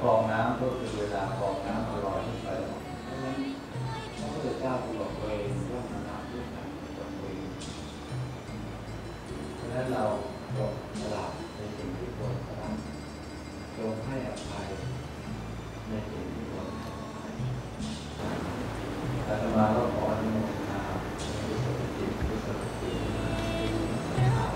คลองน้ำก็คือเวลาคลองน้ำมัลอยขึ้นไปเพราะฉะนั้นพระเจ้าบอกเองว่ามันน้ำด้วยกันตนเองเพราะฉะนั้นเราจงสลับในสิ่งที่ควรสลับจงให้อภัยในสิ่งที่ควรอาตมาก็ขออนุโมทนาที่สุดจิตที่สุดจิต